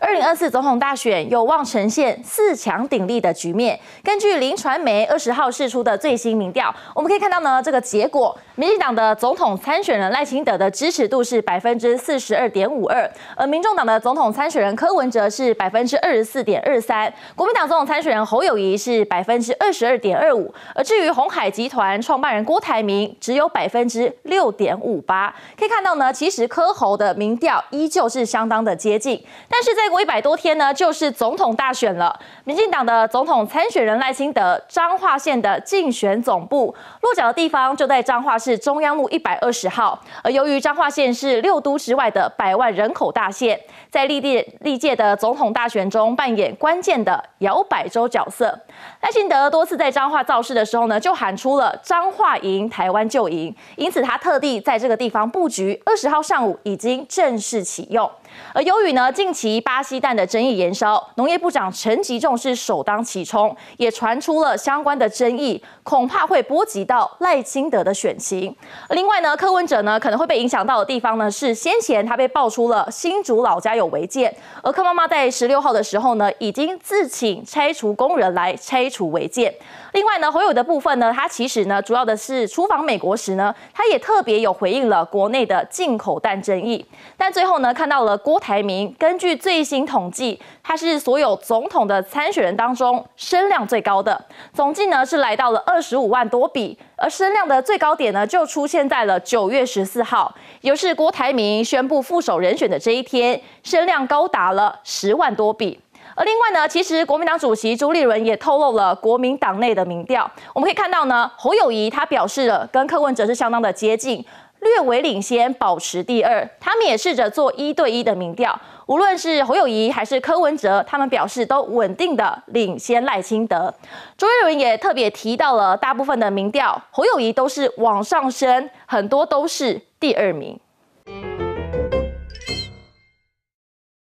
二零二四总统大选有望呈现四强鼎立的局面。根据林传媒二十号释出的最新民调，我们可以看到呢，这个结果，民进党的总统参选人赖清德的支持度是百分之四十二点五二，而民众党的总统参选人柯文哲是百分之二十四点二三，国民党总统参选人侯友谊是百分之二十二点二五，而至于红海集团创办人郭台铭只有百分之六点五八。可以看到呢，其实柯侯的民调依旧是相当的接近，但是在过一百多天呢，就是总统大选了。民进党的总统参选人赖清德，彰化县的竞选总部落脚的地方就在彰化市中央路一百二十号。而由于彰化县是六都之外的百万人口大县，在历届历届的总统大选中扮演关键的摇摆州角色。赖清德多次在彰化造势的时候呢，就喊出了彰化赢，台湾就赢。因此他特地在这个地方布局，二十号上午已经正式启用。而由于呢，近期巴西蛋的争议延烧，农业部长陈吉仲是首当其冲，也传出了相关的争议，恐怕会波及到赖清德的选情。另外呢，柯文哲呢可能会被影响到的地方呢，是先前他被爆出了新竹老家有违建，而柯妈妈在十六号的时候呢，已经自请拆除工人来拆除违建。另外呢，侯友的部分呢，他其实呢，主要的是出访美国时呢，他也特别有回应了国内的进口蛋争议，但最后呢，看到了郭台铭，根据最新统计，他是所有总统的参选人当中声量最高的，总计呢是来到了二十五万多笔，而声量的最高点呢，就出现在了九月十四号，也就是郭台铭宣布副手人选的这一天，声量高达了十万多笔。而另外呢，其实国民党主席朱立伦也透露了国民党内的民调。我们可以看到呢，侯友谊他表示了跟柯文哲是相当的接近，略微领先，保持第二。他们也试着做一对一的民调，无论是侯友谊还是柯文哲，他们表示都稳定的领先赖清德。朱立伦也特别提到了大部分的民调，侯友谊都是往上升，很多都是第二名。